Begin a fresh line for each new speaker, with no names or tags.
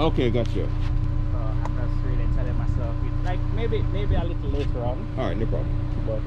Okay, gotcha.
So I'm just really telling myself, it, like maybe maybe a little later on,
All right, no problem.
but